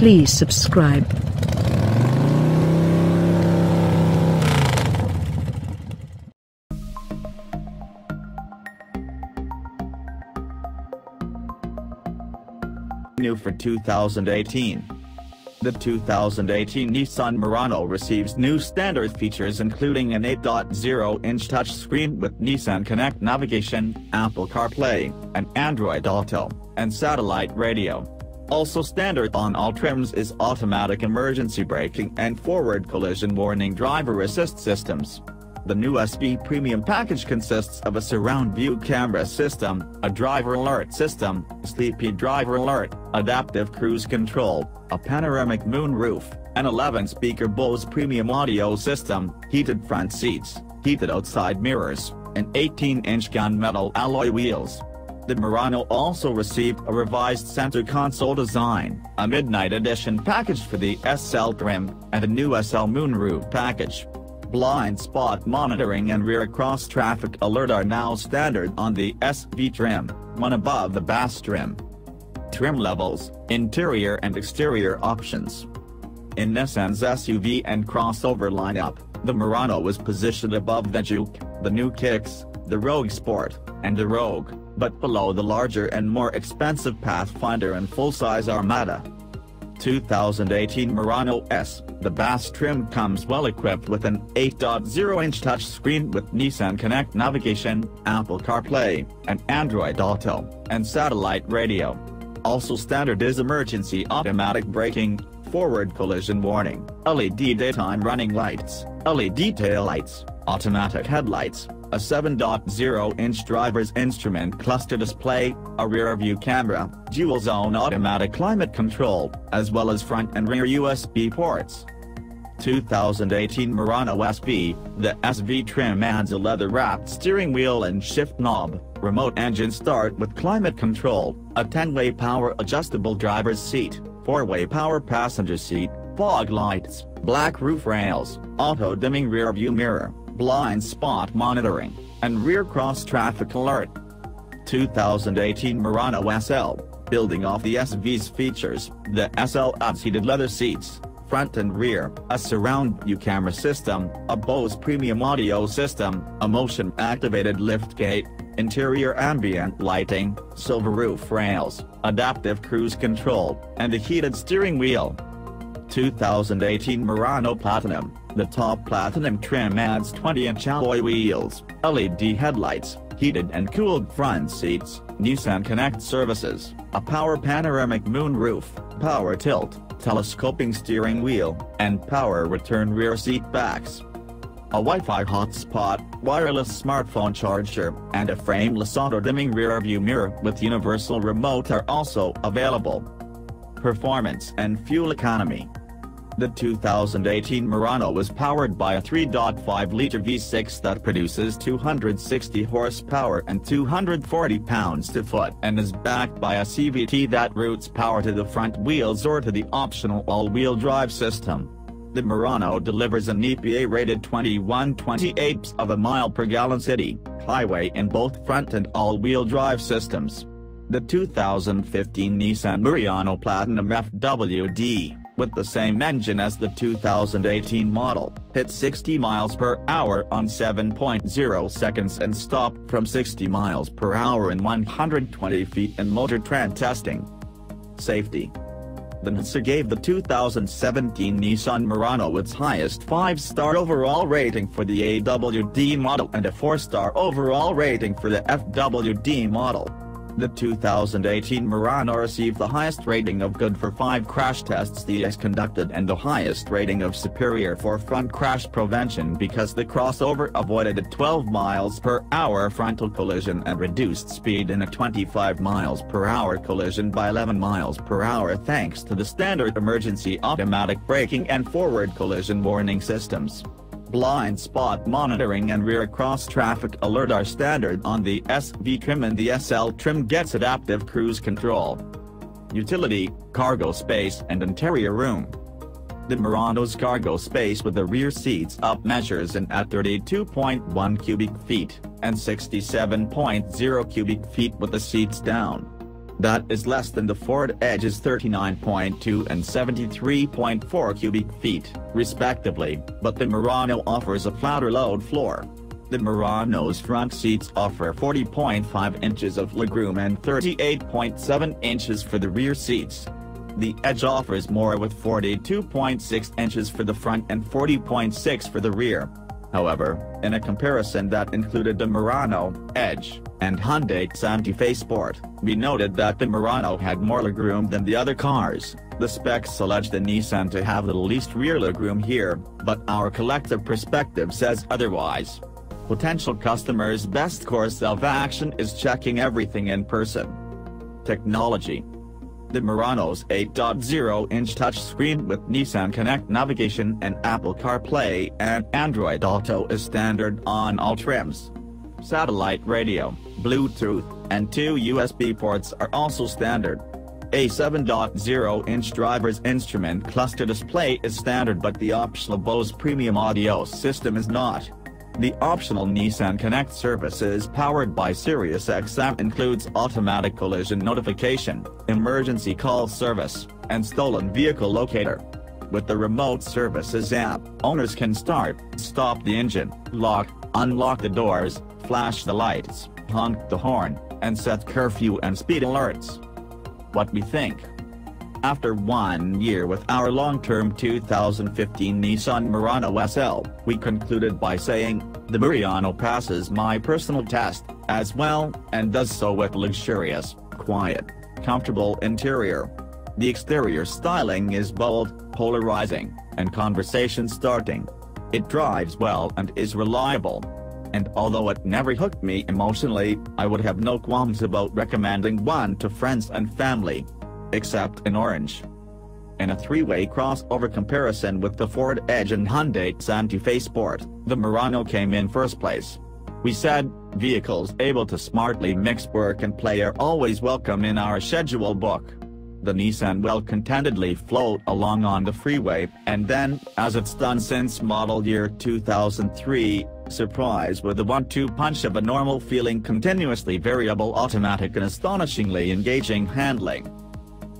Please subscribe. New for 2018. The 2018 Nissan Murano receives new standard features including an 8.0-inch touchscreen with Nissan Connect navigation, Apple CarPlay, and Android Auto, and satellite radio. Also standard on all trims is automatic emergency braking and forward collision warning driver assist systems. The new SV Premium package consists of a surround view camera system, a driver alert system, sleepy driver alert, adaptive cruise control, a panoramic moonroof, an 11-speaker Bose premium audio system, heated front seats, heated outside mirrors, and 18-inch gunmetal alloy wheels. The Murano also received a revised center console design, a Midnight Edition package for the SL trim, and a new SL moonroof package blind spot monitoring and rear cross traffic alert are now standard on the SV trim, one above the base trim. Trim levels, interior and exterior options. In Nissan's SUV and crossover lineup, the Murano was positioned above the Juke, the new Kicks, the Rogue Sport, and the Rogue, but below the larger and more expensive Pathfinder and full-size Armada. 2018 Murano S, the base trim comes well equipped with an 8.0-inch touchscreen with Nissan Connect navigation, Apple CarPlay, and Android Auto, and satellite radio. Also standard is emergency automatic braking, forward collision warning, LED daytime running lights, LED tail lights, automatic headlights, a 7.0-inch driver's instrument cluster display, a rear-view camera, dual-zone automatic climate control, as well as front and rear USB ports. 2018 Murano SV, the SV trim adds a leather-wrapped steering wheel and shift knob, remote engine start with climate control, a 10-way power adjustable driver's seat, 4-way power passenger seat, fog lights, black roof rails, auto-dimming rear-view mirror, blind spot monitoring, and rear cross traffic alert. 2018 Murano SL, building off the SV's features, the SL adds heated leather seats, front and rear, a surround view camera system, a Bose premium audio system, a motion-activated liftgate, interior ambient lighting, silver roof rails, adaptive cruise control, and a heated steering wheel. 2018 Murano Platinum, the top Platinum trim adds 20-inch alloy wheels, LED headlights, heated and cooled front seats, Nissan Connect services, a power panoramic moonroof, power tilt, telescoping steering wheel, and power return rear seat backs. A Wi-Fi hotspot, wireless smartphone charger, and a frameless auto-dimming rear-view mirror with universal remote are also available. Performance and fuel economy the 2018 Murano was powered by a 3.5-liter V6 that produces 260 horsepower and 240 pounds-to-foot and is backed by a CVT that routes power to the front wheels or to the optional all-wheel drive system. The Murano delivers an EPA-rated 21.28 of a mile per gallon city, highway in both front and all-wheel drive systems. The 2015 Nissan Murano Platinum FWD with the same engine as the 2018 model, hit 60 miles per hour on 7.0 seconds and stopped from 60 miles per hour in 120 feet in Motor Trend testing. Safety the NHTSA gave the 2017 Nissan Murano its highest 5-star overall rating for the AWD model and a 4-star overall rating for the FWD model. The 2018 Murano received the highest rating of good for five crash tests. The ES conducted and the highest rating of superior for front crash prevention because the crossover avoided a 12 miles per hour frontal collision and reduced speed in a 25 miles per hour collision by 11 miles per hour thanks to the standard emergency automatic braking and forward collision warning systems blind spot monitoring and rear cross traffic alert are standard on the SV trim and the SL trim gets adaptive cruise control. Utility, cargo space and interior room. The Murano's cargo space with the rear seats up measures in at 32.1 cubic feet, and 67.0 cubic feet with the seats down. That is less than the Ford Edge's 39.2 and 73.4 cubic feet, respectively, but the Murano offers a flatter load floor. The Murano's front seats offer 40.5 inches of legroom and 38.7 inches for the rear seats. The Edge offers more with 42.6 inches for the front and 40.6 for the rear. However, in a comparison that included the Murano, Edge, and Hyundai Santa Fe Sport, we noted that the Murano had more legroom than the other cars. The specs allege the Nissan to have the least rear legroom here, but our collective perspective says otherwise. Potential customers' best course of action is checking everything in person. Technology the Murano's 8.0-inch touchscreen with Nissan Connect navigation and Apple CarPlay and Android Auto is standard on all trims. Satellite radio, Bluetooth, and two USB ports are also standard. A 7.0-inch driver's instrument cluster display is standard but the optional Bose Premium audio system is not. The optional Nissan Connect services powered by SiriusXM includes automatic collision notification, emergency call service, and stolen vehicle locator. With the remote services app, owners can start, stop the engine, lock, unlock the doors, flash the lights, honk the horn, and set curfew and speed alerts. What we think after one year with our long-term 2015 Nissan Murano SL, we concluded by saying, the Murano passes my personal test, as well, and does so with luxurious, quiet, comfortable interior. The exterior styling is bold, polarizing, and conversation starting. It drives well and is reliable. And although it never hooked me emotionally, I would have no qualms about recommending one to friends and family except in orange. In a three-way crossover comparison with the Ford Edge and Hyundai Santa Fe Sport, the Murano came in first place. We said, vehicles able to smartly mix work and play are always welcome in our schedule book. The Nissan will contentedly float along on the freeway, and then, as it's done since model year 2003, surprise with the one-two punch of a normal-feeling continuously variable automatic and astonishingly engaging handling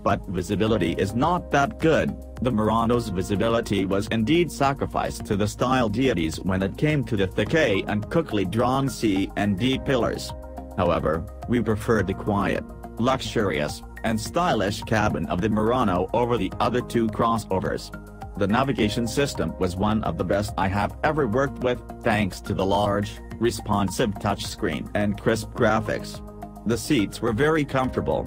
but visibility is not that good. The Murano's visibility was indeed sacrificed to the style deities when it came to the thick A and cookly drawn C and D pillars. However, we preferred the quiet, luxurious, and stylish cabin of the Murano over the other two crossovers. The navigation system was one of the best I have ever worked with, thanks to the large, responsive touchscreen and crisp graphics. The seats were very comfortable,